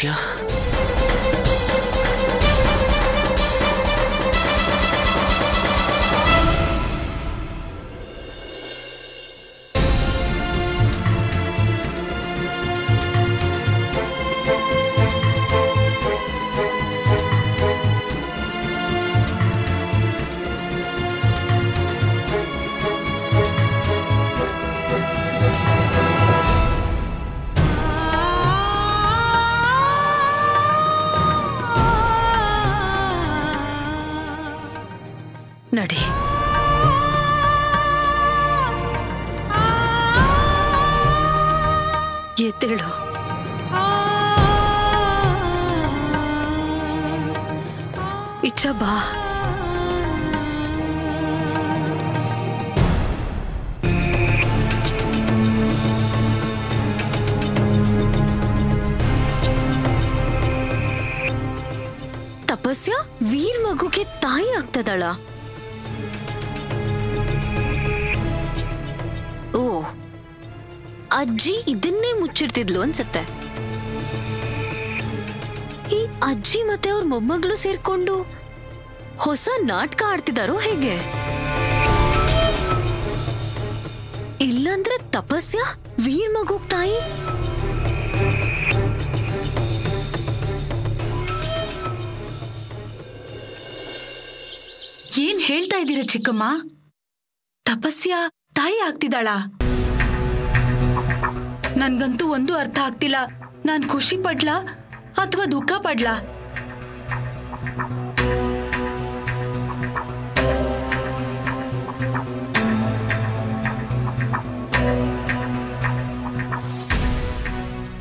Yeah. ನಡಿ. ಎದ್ದೇಳು. ಇಚ್ಛ ಬಾ. ತಪಸ್ಯ ವೀರ್ ಮಗುಗೆ ತಾಯಿ ಆಗ್ತದಳ. ಓ, ಅಜ್ಜಿ ಇದನ್ನೇ ಮುಚ್ಚಿಡ್ತಿದ್ಲು ಅನ್ಸತ್ತೆ. ಈ ಅಜ್ಜಿ ಮತ್ತೆ ಅವ್ರ ಮೊಮ್ಮಗಳು ಸೇರ್ಕೊಂಡು ಹೊಸ ನಾಟಕ ಆಡ್ತಿದಾರೋ ಹೇಗೆ? ಇಲ್ಲಂದ್ರೆ ತಪಸ್ಯ ವೀರ್ ಮಗು ತಾಯಿ? ಏನ್ ಹೇಳ್ತಾ ಇದ್ದೀರ ಚಿಕ್ಕಮ್ಮ? ತಪಸ್ಯ ತಾಯಿ ಆಗ್ತಿದ್ದಾಳ. ನನ್ಗಂತೂ ಒಂದು ಅರ್ಥ ಆಗ್ತಿಲ್ಲ. ನಾನ್ ಖುಷಿ ಪಡ್ಲಾ ಅಥವಾ ದುಃಖ ಪಡ್ಲಾ?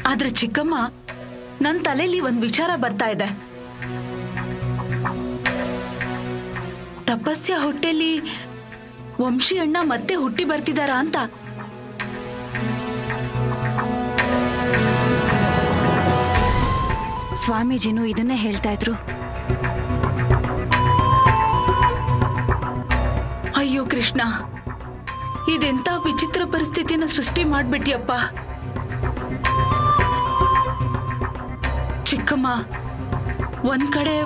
ಆದ್ರೆ ಚಿಕ್ಕಮ್ಮ ನನ್ನ ತಲೆಯಲ್ಲಿ ಒಂದ್ ವಿಚಾರ ಬರ್ತಾ ಇದೆ. ತಪಸ್ಯ ಹೊಟ್ಟೆಲಿ ವಂಶಿ ಅಣ್ಣ ಮತ್ತೆ ಹುಟ್ಟಿ ಬರ್ತಿದಾರ ಅಂತ. ಸ್ವಾಮೀಜಿನೂ ಇದನ್ನೇ ಹೇಳ್ತಾ ಇದ್ರು. ಅಯ್ಯೋ ಕೃಷ್ಣ ಇದೆಂತ ವಿಚಿತ್ರ ಪರಿಸ್ಥಿತಿನ ಸೃಷ್ಟಿ ಮಾಡ್ಬಿಟ್ಟಿಯಪ್ಪ ಚಿಕ್ಕಮ್ಮ, ಒಂದ್ ಕಡೆ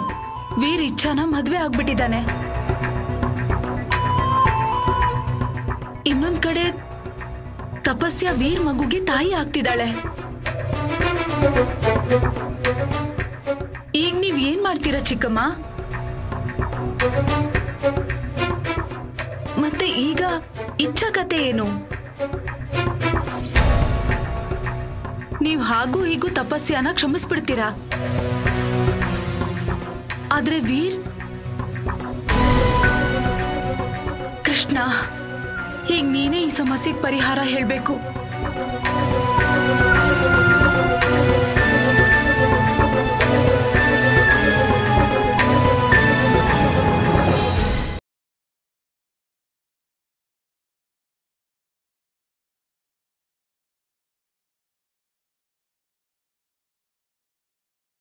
ವೀರ್ ಇಚ್ಛಾನ ಮದ್ವೆ ಆಗ್ಬಿಟ್ಟಿದ್ದಾನೆ. ಇನ್ನೊಂದ್ ಕಡೆ ತಪಸ್ಯ ವೀರ್ ಮಗುಗೆ ತಾಯಿ ಆಗ್ತಿದ್ದಾಳೆ. ಈಗ ನೀವ್ ಏನ್ ಮಾಡ್ತೀರಾ ಚಿಕ್ಕಮ್ಮ? ಮತ್ತೆ ಈಗ ಇಚ್ಛಾ ಕತೆ ಏನು? ನೀವ್ ಹಾಗೂ ಹೀಗೂ ತಪಸ್ಯಾನ ಕ್ಷಮಿಸ್ಬಿಡ್ತೀರಾ? ಆದ್ರೆ ವೀರ್ ಕೃಷ್ಣ ಈಗ ನೀನೇ ಈ ಸಮಸ್ಯೆಗೆ ಪರಿಹಾರ ಹೇಳ್ಬೇಕು.